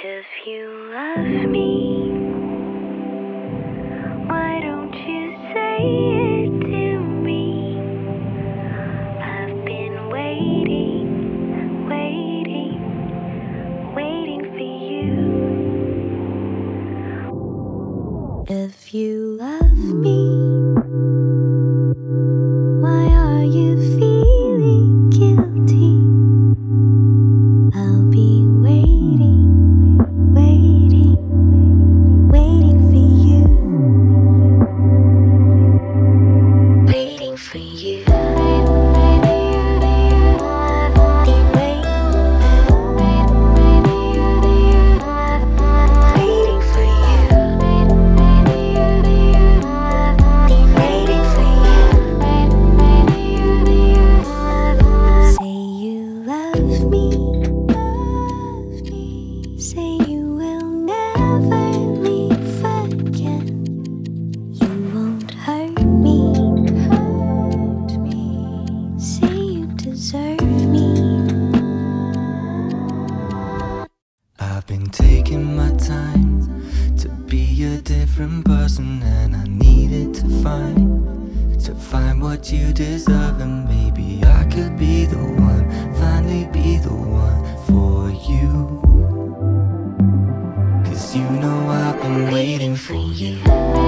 If you love me, why don't you say it to me? I've been waiting, waiting, waiting for you. If you love me, why are you to find to find what you deserve, and maybe I could be you know I've been waiting for you.